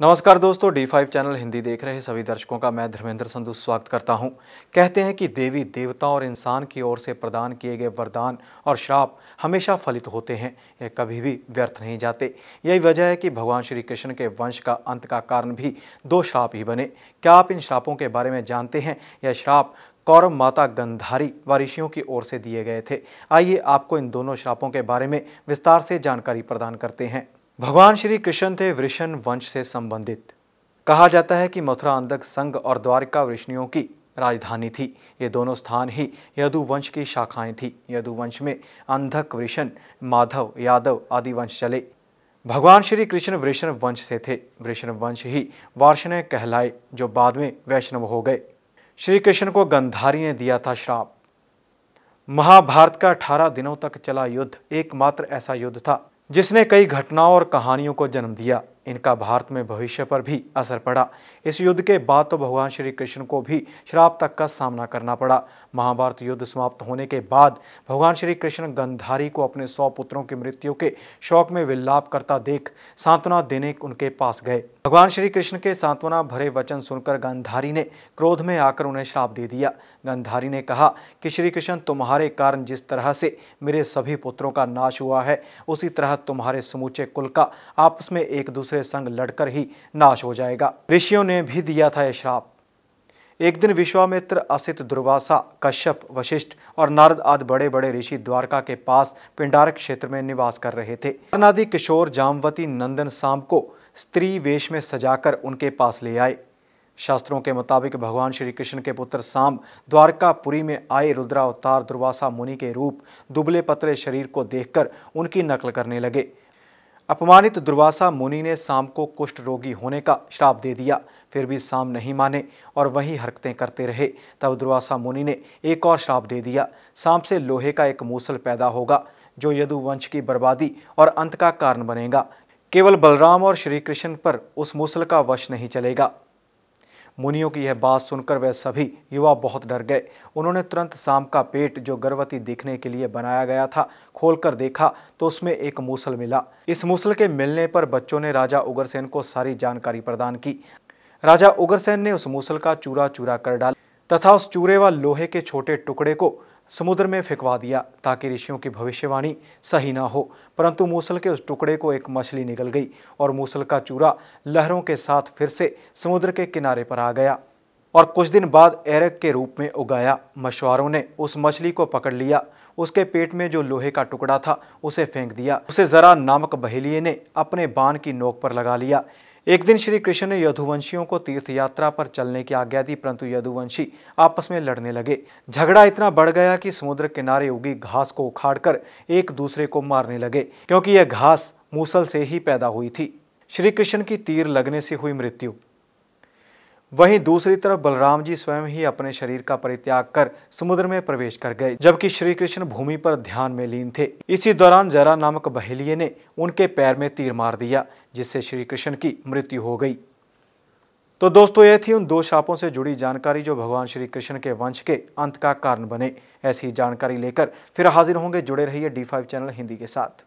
नमस्कार दोस्तों D five channel Hindi देख रहे सभी दर्शकों का मैं धर्मेंद्र संधु स्वागत करता हूँ। कहते हैं कि देवी देवताओं और इंसान की ओर से प्रदान किए गए वरदान और श्राप हमेशा फलित होते हैं यह कभी भी व्यर्थ नहीं जाते। यही वजह है कि भगवान श्री कृष्ण के वंश का अंत का कारण भी दो श्राप ही बने। क्या आप इन श्रापों के बारे में जानते हैं? यह श्राप कौरव माता गंधारी व ऋषियों की ओर से दिए गए थे। आइए आपको इन दोनों श्रापों के बारे में विस्तार से जानकारी प्रदान करते हैं। भगवान श्री कृष्ण थे वृषण वंश से संबंधित। कहा जाता है कि मथुरा अंधक संघ और द्वारिका वृष्णियों की राजधानी थी। ये दोनों स्थान ही यदु वंश की शाखाएँ थी। यदु वंश में अंधक वृषण, माधव, यादव आदि वंश चले। भगवान श्री कृष्ण वृषण वंश से थे। वृषण वंश ही वार्षण कहलाए, जो बाद में वैष्णव हो गए। श्री कृष्ण को गंधारी ने दिया था श्राप। महाभारत का अठारह दिनों तक चला युद्ध। एकमात्र ऐसा युद्ध था जिसने कई घटनाओं और कहानियों को जन्म दिया। इनका भारत में भविष्य पर भी असर पड़ा। इस युद्ध के बाद तो भगवान श्री कृष्ण को भी श्राप तक का सामना करना पड़ा। महाभारत युद्ध समाप्त होने के बाद भगवान श्री कृष्ण गंधारी को अपने सौ पुत्रों की मृत्यु के शौक में विलाप करता देख सांत्वना देने उनके पास गए। भगवान श्री कृष्ण के सांत्वना भरे वचन सुनकर गंधारी ने क्रोध में आकर उन्हें श्राप दे दिया। गंधारी ने कहा कि श्री कृष्ण, तुम्हारे कारण जिस तरह से मेरे सभी पुत्रों का नाश हुआ है, उसी तरह तुम्हारे समूचे कुल का आपस में एक दूसरे दूसरे संग लड़कर ही नाश हो जाएगा। ऋषियों ने भी दिया था यह श्राप एक दिन विश्वामित्र, असित, दुर्वासा, कश्यप, वशिष्ठ और नारद आदि बड़े बड़े ऋषि द्वारका के पास पिंडारक क्षेत्र में निवास कर रहे थे। अनादि किशोर, जामवती, नंदन शाम को स्त्री वेश में सजाकर उनके पास ले आए। शास्त्रों के मुताबिक भगवान श्री कृष्ण के पुत्र साम द्वारकापुरी में आए रुद्रावतार दुर्वासा मुनि के रूप दुबले पतले शरीर को देखकर उनकी नकल करने लगे। अपमानित दुर्वासा मुनि ने शाम को कुष्ठ रोगी होने का श्राप दे दिया, फिर भी शाम नहीं माने और वही हरकतें करते रहे। तब दुर्वासा मुनि ने एक और श्राप दे दिया, शाम से लोहे का एक मूसल पैदा होगा, जो यदुवंश की बर्बादी और अंत का कारण बनेगा। केवल बलराम और श्री कृष्ण पर उस मूसल का वश नहीं चलेगा। मुनियों की यह बात सुनकर वे सभी युवा बहुत डर गए। उन्होंने तुरंत शाम का पेट, जो गर्भवती दिखने के लिए बनाया गया था, खोलकर देखा तो उसमें एक मूसल मिला। इस मूसल के मिलने पर बच्चों ने राजा उग्रसेन को सारी जानकारी प्रदान की। राजा उग्रसेन ने उस मूसल का चूरा चूरा कर डाला तथा उस चूरे व लोहे के छोटे टुकड़े को समुद्र में फेंकवा दिया ताकि ऋषियों की भविष्यवाणी सही ना हो। परंतु मूसल के उस टुकड़े को एक मछली निकल गई और मूसल का चूरा लहरों के साथ फिर से समुद्र के किनारे पर आ गया और कुछ दिन बाद एरक के रूप में उगाया मछुआरों ने। उस मछली को पकड़ लिया। उसके पेट में जो लोहे का टुकड़ा था, उसे फेंक दिया। उसे जरा नामक बहेलिए ने अपने बाण की नोक पर लगा लिया। एक दिन श्री कृष्ण ने यदुवंशियों को तीर्थ यात्रा पर चलने की आज्ञा दी, परंतु यदुवंशी आपस में लड़ने लगे। झगड़ा इतना बढ़ गया कि समुद्र किनारे उगी घास को उखाड़कर एक दूसरे को मारने लगे, क्योंकि यह घास मूसल से ही पैदा हुई थी। श्री कृष्ण की तीर लगने से हुई मृत्यु। वहीं दूसरी तरफ़ बलराम जी स्वयं ही अपने शरीर का परित्याग कर समुद्र में प्रवेश कर गए, जबकि श्री कृष्ण भूमि पर ध्यान में लीन थे। इसी दौरान जरा नामक बहेलिए ने उनके पैर में तीर मार दिया, जिससे श्री कृष्ण की मृत्यु हो गई। तो दोस्तों, यह थी उन दो शापों से जुड़ी जानकारी जो भगवान श्री कृष्ण के वंश के अंत का कारण बने। ऐसी जानकारी लेकर फिर हाजिर होंगे, जुड़े रहिए डी फाइव चैनल हिंदी के साथ।